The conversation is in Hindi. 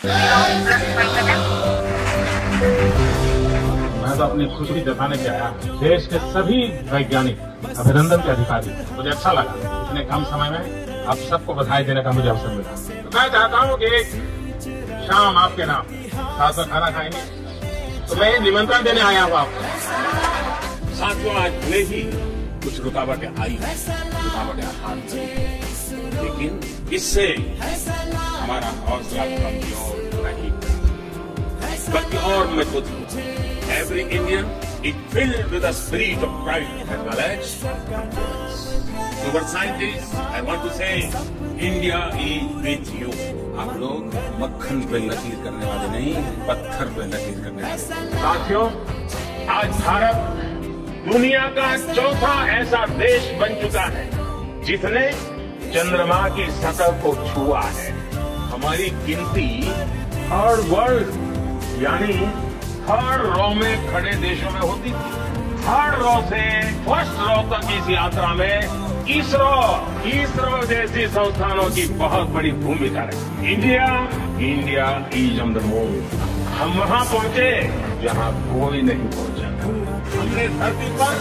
मैं तो अपनी खुशी जताने के आया। देश के सभी वैज्ञानिक, अभिनंदन के अधिकारी, मुझे अच्छा लगा। इतने कम समय में आप सबको बधाई देने का मुझे अवसर मिला। तो मैं चाहता हूँ कि शाम आपके नाम साथ में खाना खाएँगे। तो मैं निमंत्रण देने आया हूँ आपको। साथियों, आज भले ही कुछ रुकावटें आई रुकावटें लेकिन इससे हमारा और मज़बूत हुआ every Indian is filled with the spirit of pride as well as super scientist I want to say India is with you आप लोग मक्खन पे लकीर करने वाले नहीं पत्थर पे लकीर करने वाले। साथियों आज भारत दुनिया का चौथा ऐसा देश बन चुका है जिसने चंद्रमा की सतह को छुआ है। हमारी गिनती हर वर्ल्ड यानी हर रो में खड़े देशों में होती थी। थर्ड रो से फ़र्स्ट रो तक इस यात्रा में इसरो इसरो जैसी संस्थानों की बहुत बड़ी भूमिका रही। India India is on the हम वहाँ पहुँचे जहाँ कोई नहीं पहुँचा। हमने धरती पर